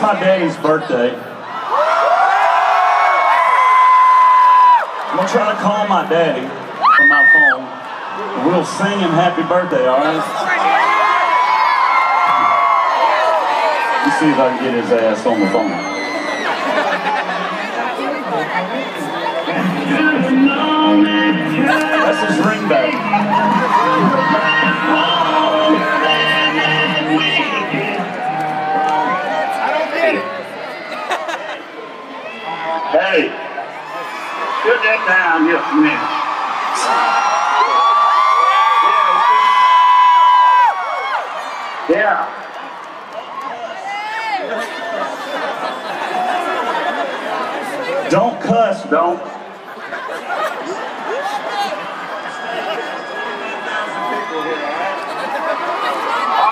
It's my daddy's birthday. I'm gonna try to call my daddy from my phone. We'll sing him happy birthday, all right? Let's see if I can get his ass on the phone. That's his ringback. Put that down just a minute. Yeah. Don't cuss, Don't. All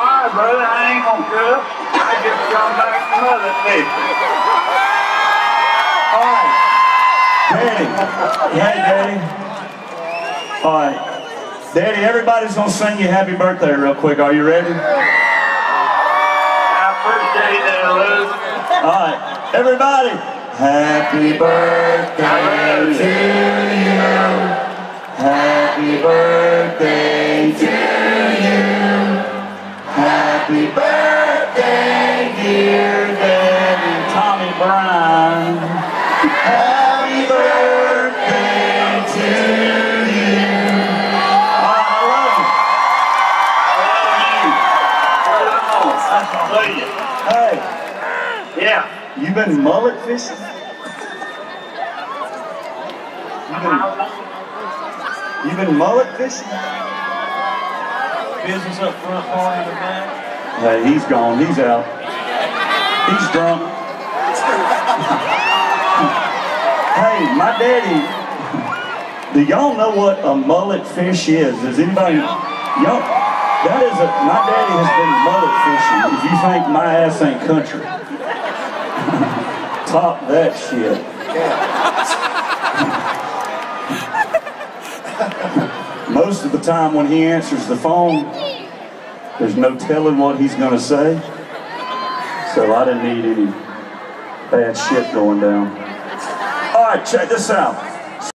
right, brother, I ain't gonna cuss. I just come back from other places. Daddy. Hey, Daddy. All right. Daddy, everybody's going to sing you happy birthday real quick. Are you ready? All right. Everybody. Happy birthday to you. Happy birthday to you. Happy birthday, Yeah. you been mullet fishing? You been, you been mullet fishing? Business up front, party in the back. Hey, he's gone. He's out. He's drunk. hey, my daddy. Do y'all know what a mullet fish is? Does anybody? Y'all, that is a. My daddy has been mullet fishing. If you think my ass ain't country, top that shit. Most of the time when he answers the phone, there's no telling what he's going to say. So I didn't need any bad shit going down. All right, check this out.